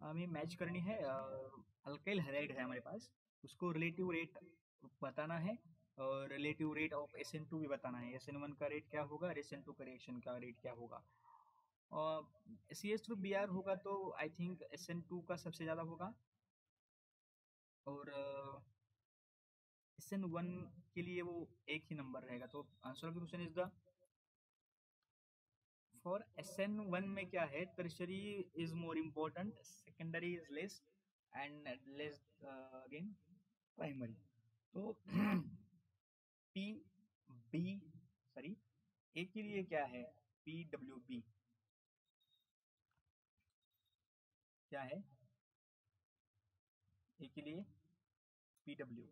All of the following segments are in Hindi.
हमें मैच करनी है अल्काइल हैलाइड है हमारे पास। उसको रिलेटिव रेट बताना है और relative rate of S N two भी बताना है। एस एन वन का रेट क्या होगा? एस एन टू का रिएक्शन का रेट क्या होगा? और C S through B R होगा तो I think S N two का सबसे ज़्यादा होगा। और एस एन वन के लिए वो एक ही नंबर रहेगा। तो answer of the question is the for S N one में क्या है? Tertiary is more important secondary is less and less again primary तो पी बी सॉरी ए के लिए क्या है? पी डब्ल्यू बी क्या है? ए के लिए P W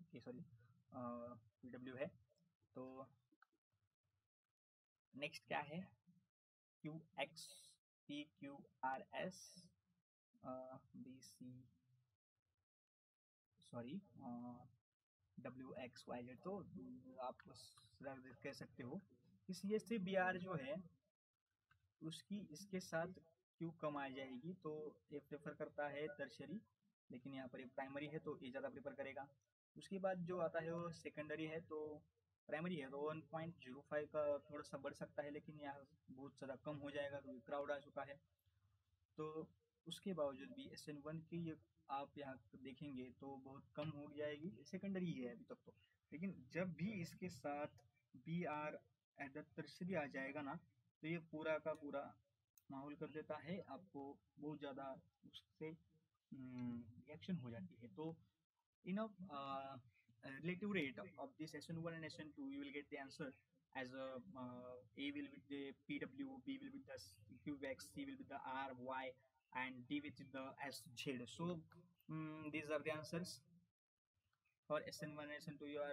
okay sorry P W है तो नेक्स्ट क्या है? Q X P Q R S B C sorry W X Y Z तो आप कह सकते हो। कि सी एस बी आर जो है, उसकी, इसके साथ क्यू कम आ जाएगी तो ये प्रेफर करता है टर्शरी लेकिन यहाँ पर ये प्राइमरी है तो ये ज़्यादा प्रेफर करेगा। उसके बाद जो आता है वो सेकेंडरी है तो प्राइमरी है तो वन पॉइंट ज़ीरो फाइव का थोड़ा सा बढ़ सकता है, लेकिन यहाँ बहुत ज़्यादा कम हो जाएगा, क्योंकि क्राउड आ चुका है। तो उसके बावजूद भी एस एन वन की आप यहाँ देखेंगे तो बहुत कम हो जाएगी सेकेंडरी है अभी तक तो। लेकिन जब भी इसके साथ बी आर एट टर्सरी आ जाएगा ना तो ये पूरा का पूरा माहौल कर देता है, आपको बहुत ज़्यादा उससे रिएक्शन हो जाती है। तो इन relative rate of this SN1 and SN2, you will get the answer as a, uh, A will be the PW, B will be the QX, C will be the R, Y, and D with the SZ. So um, these are the answers for SN1 and SN2. You are